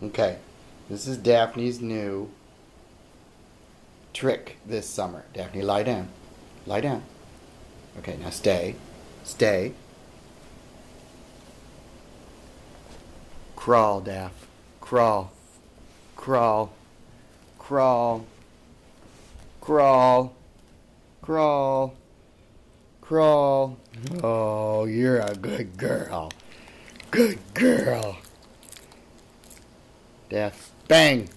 Okay, this is Daphne's new trick this summer. Daphne, lie down. Lie down. Okay, now stay. Stay. Crawl, Daph. Crawl. Crawl. Crawl. Crawl. Crawl. Crawl. Oh, you're a good girl. Good girl. Death. Bang!